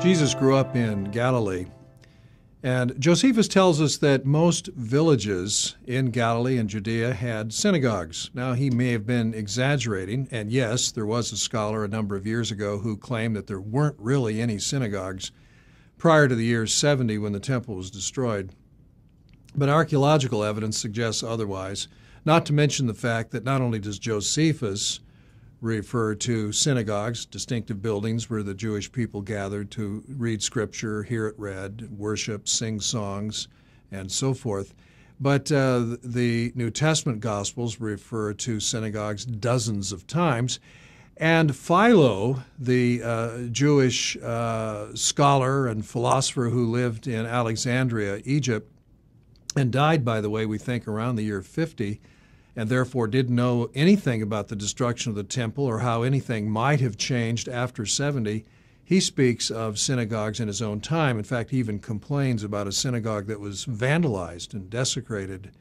Jesus grew up in Galilee. And Josephus tells us that most villages in Galilee and Judea had synagogues. Now, he may have been exaggerating, and yes, there was a scholar a number of years ago who claimed that there weren't really any synagogues prior to the year 70 when the temple was destroyed. But archaeological evidence suggests otherwise, not to mention the fact that not only does Josephus refer to synagogues, distinctive buildings where the Jewish people gathered to read scripture, hear it read, worship, sing songs, and so forth. But uh, the New Testament Gospels refer to synagogues dozens of times. And Philo, the uh, Jewish uh, scholar and philosopher who lived in Alexandria, Egypt, and died, by the way, we think around the year 50, and therefore didn't know anything about the destruction of the temple or how anything might have changed after 70, he speaks of synagogues in his own time. In fact, he even complains about a synagogue that was vandalized and desecrated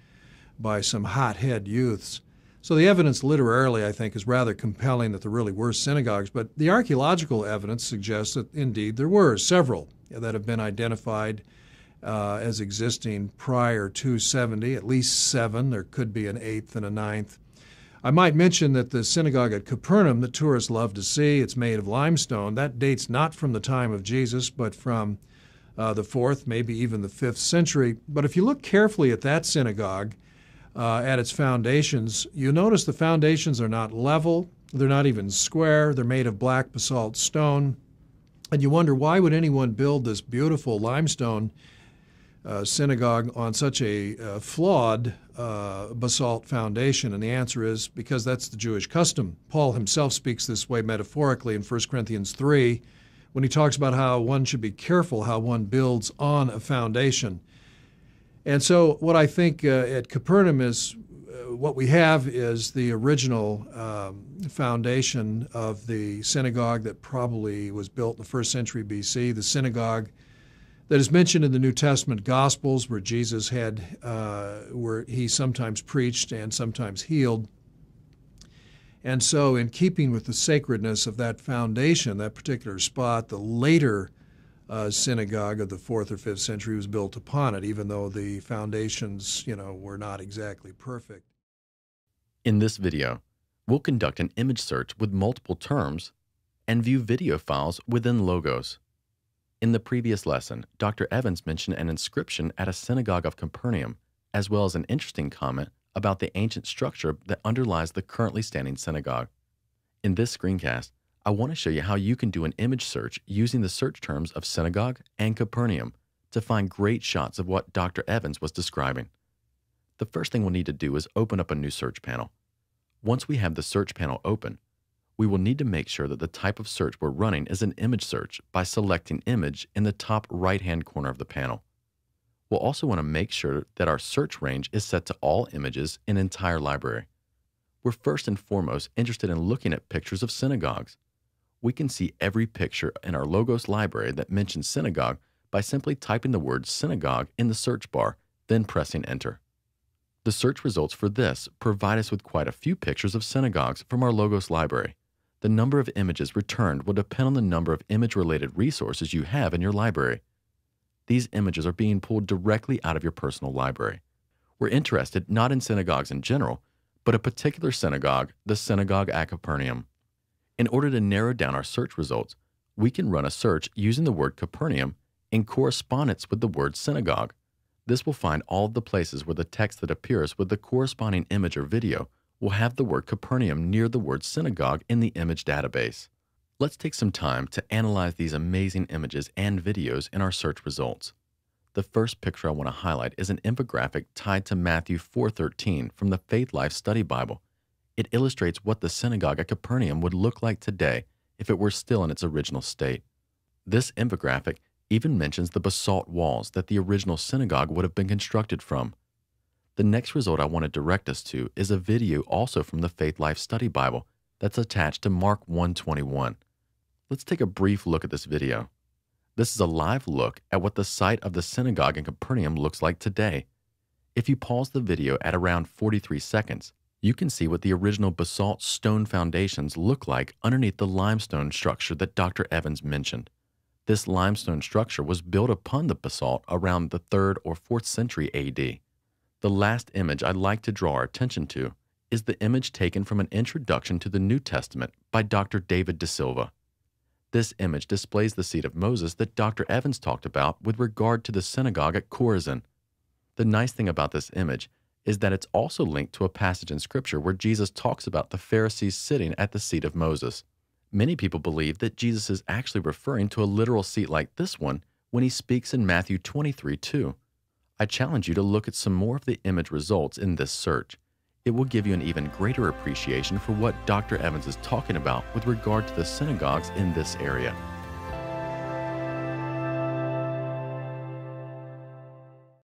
by some hothead youths. So the evidence literarily, I think, is rather compelling that there really were synagogues, but the archaeological evidence suggests that indeed there were several that have been identified uh, as existing prior to 70, at least seven. There could be an eighth and a ninth. I might mention that the synagogue at Capernaum that tourists love to see, it's made of limestone. That dates not from the time of Jesus, but from uh, the fourth, maybe even the fifth century. But if you look carefully at that synagogue, uh, at its foundations, you notice the foundations are not level, they're not even square, they're made of black basalt stone. And you wonder why would anyone build this beautiful limestone uh, synagogue on such a uh, flawed uh, basalt foundation? And the answer is because that's the Jewish custom. Paul himself speaks this way metaphorically in 1 Corinthians 3 when he talks about how one should be careful how one builds on a foundation. And so, what I think uh, at Capernaum is uh, what we have is the original um, foundation of the synagogue that probably was built in the first century BC. The synagogue that is mentioned in the New Testament Gospels, where Jesus had, uh, where he sometimes preached and sometimes healed. And so, in keeping with the sacredness of that foundation, that particular spot, the later uh, synagogue of the fourth or fifth century was built upon it, even though the foundations, you know, were not exactly perfect. In this video, we'll conduct an image search with multiple terms and view video files within logos. In the previous lesson, Dr. Evans mentioned an inscription at a synagogue of Capernaum, as well as an interesting comment about the ancient structure that underlies the currently standing synagogue. In this screencast, I want to show you how you can do an image search using the search terms of synagogue and Capernaum to find great shots of what Dr. Evans was describing. The first thing we'll need to do is open up a new search panel. Once we have the search panel open, we will need to make sure that the type of search we're running is an image search by selecting Image in the top right-hand corner of the panel. We'll also want to make sure that our search range is set to all images in entire library. We're first and foremost interested in looking at pictures of synagogues. We can see every picture in our Logos library that mentions synagogue by simply typing the word synagogue in the search bar, then pressing enter. The search results for this provide us with quite a few pictures of synagogues from our Logos library the number of images returned will depend on the number of image-related resources you have in your library. These images are being pulled directly out of your personal library. We're interested not in synagogues in general, but a particular synagogue, the Synagogue at Capernaum. In order to narrow down our search results, we can run a search using the word Capernaum in correspondence with the word synagogue. This will find all the places where the text that appears with the corresponding image or video will have the word Capernaum near the word synagogue in the image database. Let's take some time to analyze these amazing images and videos in our search results. The first picture I want to highlight is an infographic tied to Matthew 4:13 from the Faithlife Study Bible. It illustrates what the synagogue at Capernaum would look like today if it were still in its original state. This infographic even mentions the basalt walls that the original synagogue would have been constructed from. The next result I want to direct us to is a video also from the Faithlife Study Bible that's attached to Mark 121. Let's take a brief look at this video. This is a live look at what the site of the synagogue in Capernaum looks like today. If you pause the video at around 43 seconds, you can see what the original basalt stone foundations look like underneath the limestone structure that Dr. Evans mentioned. This limestone structure was built upon the basalt around the 3rd or 4th century AD. The last image I'd like to draw our attention to is the image taken from an introduction to the New Testament by Dr. David deSilva. This image displays the seat of Moses that Dr. Evans talked about with regard to the synagogue at Chorazin. The nice thing about this image is that it's also linked to a passage in Scripture where Jesus talks about the Pharisees sitting at the seat of Moses. Many people believe that Jesus is actually referring to a literal seat like this one when he speaks in Matthew 23 2. I challenge you to look at some more of the image results in this search. It will give you an even greater appreciation for what Dr. Evans is talking about with regard to the synagogues in this area.